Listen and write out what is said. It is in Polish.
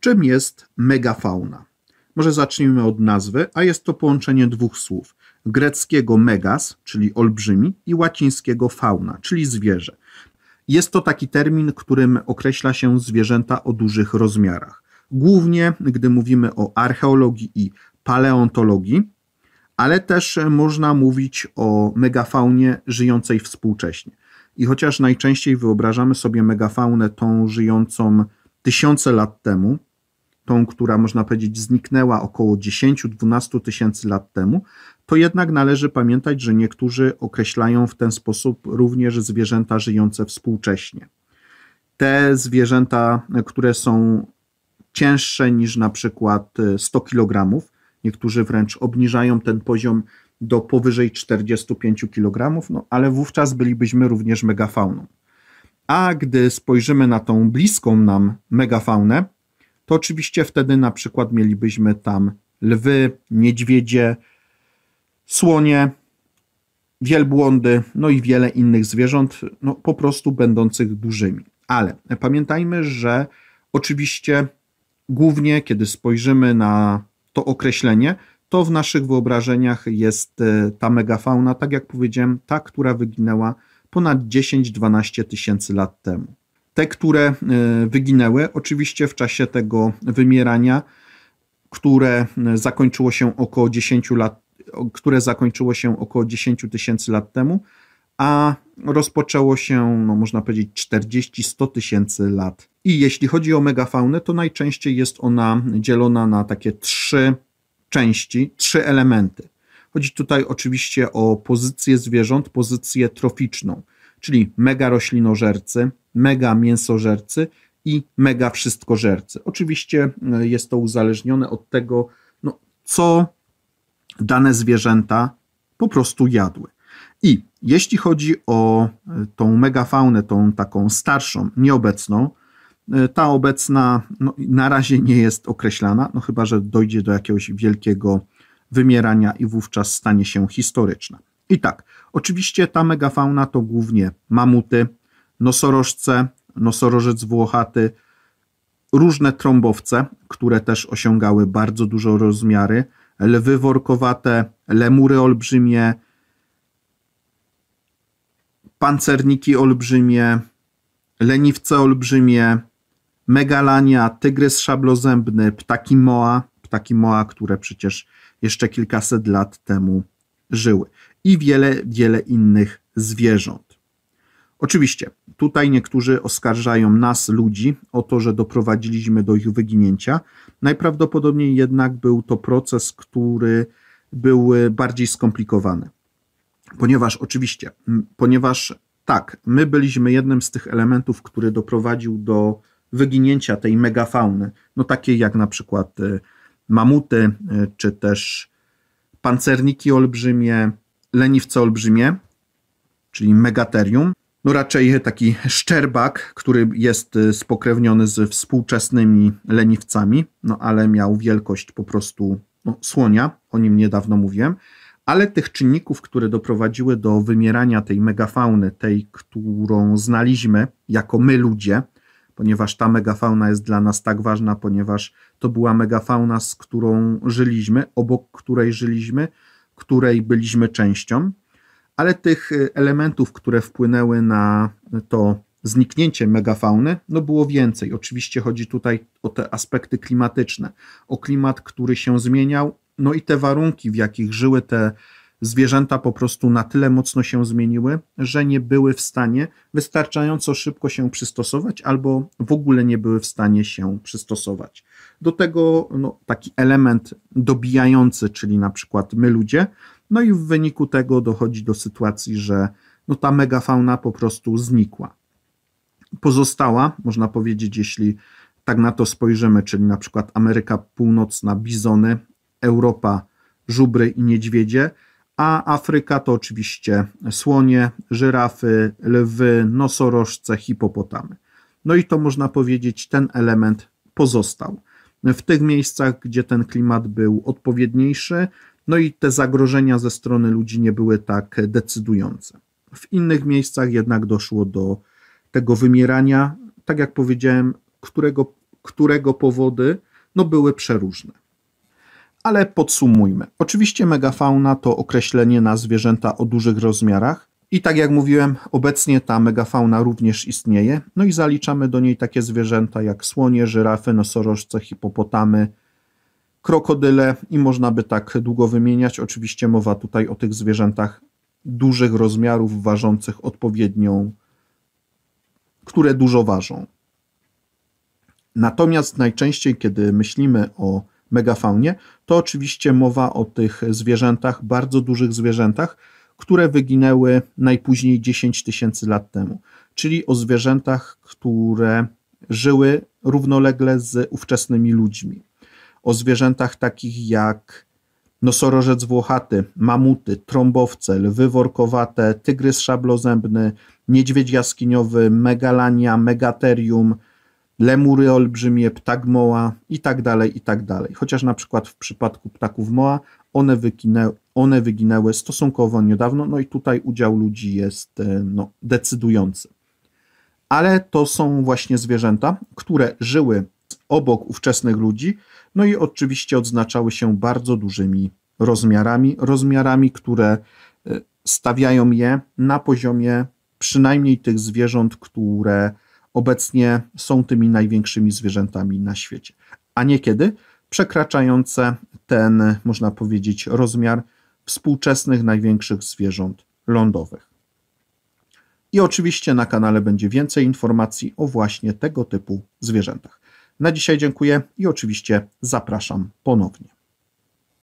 Czym jest megafauna? Może zacznijmy od nazwy, a jest to połączenie dwóch słów. Greckiego megas, czyli olbrzymi, i łacińskiego fauna, czyli zwierzę. Jest to taki termin, którym określa się zwierzęta o dużych rozmiarach. Głównie, gdy mówimy o archeologii i paleontologii, ale też można mówić o megafaunie żyjącej współcześnie. I chociaż najczęściej wyobrażamy sobie megafaunę tą żyjącą tysiące lat temu, tą, która można powiedzieć zniknęła około 10-12 tysięcy lat temu, to jednak należy pamiętać, że niektórzy określają w ten sposób również zwierzęta żyjące współcześnie. Te zwierzęta, które są cięższe niż na przykład 100 kg, niektórzy wręcz obniżają ten poziom do powyżej 45 kg, no, ale wówczas bylibyśmy również megafauną. A gdy spojrzymy na tą bliską nam megafaunę, to oczywiście wtedy na przykład mielibyśmy tam lwy, niedźwiedzie, słonie, wielbłądy, no i wiele innych zwierząt, no po prostu będących dużymi. Ale pamiętajmy, że oczywiście głównie kiedy spojrzymy na to określenie, to w naszych wyobrażeniach jest e, ta megafauna, tak jak powiedziałem, ta, która wyginęła ponad 10-12 tysięcy lat temu. Te, które e, wyginęły, oczywiście w czasie tego wymierania, które e, zakończyło się około 10 lat, które zakończyło się około 10 tysięcy lat temu, a rozpoczęło się, no można powiedzieć, 40-100 tysięcy lat. I jeśli chodzi o megafaunę, to najczęściej jest ona dzielona na takie trzy części, trzy elementy. Chodzi tutaj oczywiście o pozycję zwierząt, pozycję troficzną, czyli mega roślinożercy, mega mięsożercy i mega wszystkożercy. Oczywiście e, jest to uzależnione od tego, no, co dane zwierzęta po prostu jadły. I jeśli chodzi o e, tą megafaunę, tą taką starszą, nieobecną, e, ta obecna no, na razie nie jest określana, no chyba że dojdzie do jakiegoś wielkiego wymierania i wówczas stanie się historyczna. I tak, oczywiście ta megafauna to głównie mamuty, nosorożce, nosorożec włochaty, różne trąbowce, które też osiągały bardzo dużo rozmiary, lwy workowate, lemury olbrzymie, pancerniki olbrzymie, leniwce olbrzymie, megalania, tygrys szablozębny, ptaki moa, ptaki moa, które przecież jeszcze kilkaset lat temu żyły i wiele, wiele innych zwierząt. Oczywiście, tutaj niektórzy oskarżają nas, ludzi, o to, że doprowadziliśmy do ich wyginięcia. Najprawdopodobniej jednak był to proces, który był bardziej skomplikowany. Ponieważ oczywiście, ponieważ tak, my byliśmy jednym z tych elementów, który doprowadził do wyginięcia tej megafauny, no takiej jak na przykład y, mamuty, y, czy też pancerniki olbrzymie, leniwce olbrzymie, czyli megaterium. No raczej taki szczerbak, który jest y, spokrewniony z współczesnymi leniwcami, no ale miał wielkość po prostu no, słonia, o nim niedawno mówiłem ale tych czynników, które doprowadziły do wymierania tej megafauny, tej, którą znaliśmy jako my ludzie, ponieważ ta megafauna jest dla nas tak ważna, ponieważ to była megafauna, z którą żyliśmy, obok której żyliśmy, której byliśmy częścią, ale tych elementów, które wpłynęły na to zniknięcie megafauny, no było więcej. Oczywiście chodzi tutaj o te aspekty klimatyczne, o klimat, który się zmieniał, no i te warunki, w jakich żyły te zwierzęta, po prostu na tyle mocno się zmieniły, że nie były w stanie wystarczająco szybko się przystosować, albo w ogóle nie były w stanie się przystosować. Do tego no, taki element dobijający, czyli na przykład my ludzie, no i w wyniku tego dochodzi do sytuacji, że no, ta megafauna po prostu znikła. Pozostała, można powiedzieć, jeśli tak na to spojrzymy, czyli na przykład Ameryka Północna, bizony, Europa żubry i niedźwiedzie, a Afryka to oczywiście słonie, żyrafy, lwy, nosorożce, hipopotamy. No i to można powiedzieć, ten element pozostał. W tych miejscach, gdzie ten klimat był odpowiedniejszy, no i te zagrożenia ze strony ludzi nie były tak decydujące. W innych miejscach jednak doszło do tego wymierania, tak jak powiedziałem, którego którego powody no, były przeróżne. Ale podsumujmy. Oczywiście megafauna to określenie na zwierzęta o dużych rozmiarach, i tak jak mówiłem, obecnie ta megafauna również istnieje, no i zaliczamy do niej takie zwierzęta jak słonie, żyrafy, nosorożce, hipopotamy, krokodyle i można by tak długo wymieniać. Oczywiście mowa tutaj o tych zwierzętach dużych rozmiarów, ważących odpowiednią, które dużo ważą. Natomiast najczęściej, kiedy myślimy o megafaunie, to oczywiście mowa o tych zwierzętach, bardzo dużych zwierzętach, które wyginęły najpóźniej 10 tysięcy lat temu, czyli o zwierzętach, które żyły równolegle z ówczesnymi ludźmi. O zwierzętach takich jak nosorożec włochaty, mamuty, trąbowce, lwy workowate, tygrys szablozębny, niedźwiedź jaskiniowy, megalania, megaterium, lemury olbrzymie, ptak moa i tak dalej, i tak dalej. Chociaż na przykład w przypadku ptaków moa one, wyginęły, one wyginęły stosunkowo niedawno, no i tutaj udział ludzi jest e, no, decydujący. Ale to są właśnie zwierzęta, które żyły obok ówczesnych ludzi, no i oczywiście odznaczały się bardzo dużymi rozmiarami, rozmiarami, które e, stawiają je na poziomie przynajmniej tych zwierząt, które obecnie są tymi największymi zwierzętami na świecie, a niekiedy przekraczające ten, można powiedzieć, rozmiar współczesnych największych zwierząt lądowych. I oczywiście na kanale będzie więcej informacji o właśnie tego typu zwierzętach. Na dzisiaj dziękuję i oczywiście zapraszam ponownie.